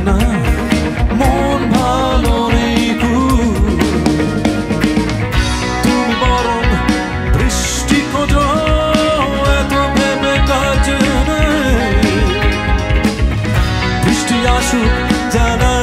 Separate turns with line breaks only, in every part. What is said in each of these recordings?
না মন ভালো নেই তুমি বরং বৃষ্টি খোঁজো এত ভেবে কাজ বৃষ্টি আসুক জানালা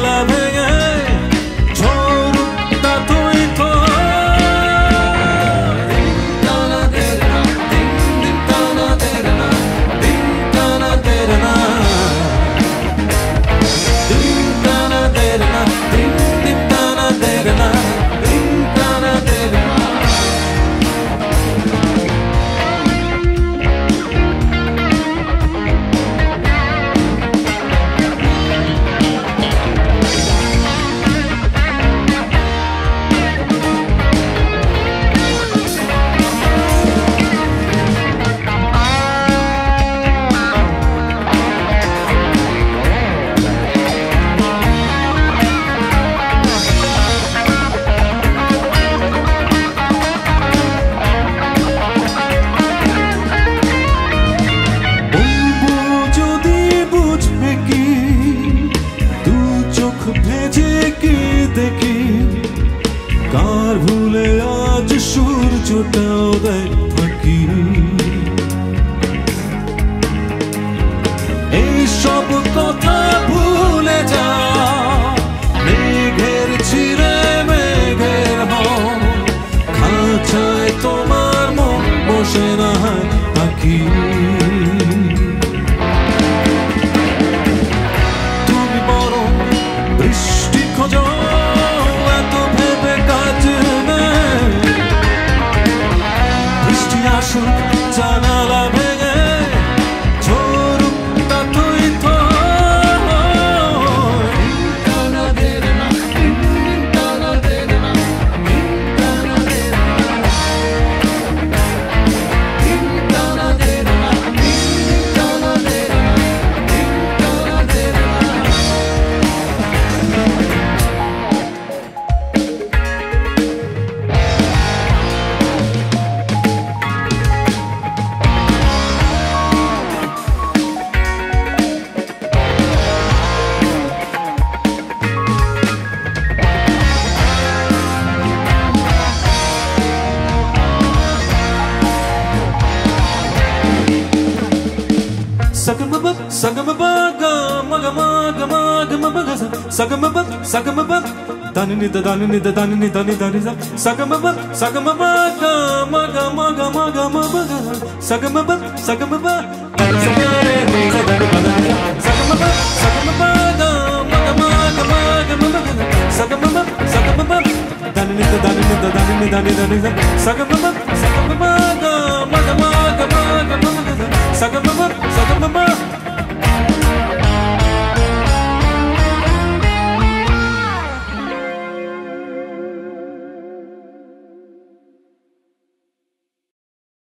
ভুলে আজ সূর্যটাও দেয় ফাঁকি। এই সব কথা ভুলে যা, মেঘের খাঁচায় তোমার মন বসে না sagama baga maga maga maga maga sagama ba sagama ba dani ni dani ni dani maga maga maga maga sagama ba sagama ba dani sa dani ni sa dani maga maga maga maga sagama ba sagama ba dani ni dani ni dani maga maga maga maga sagama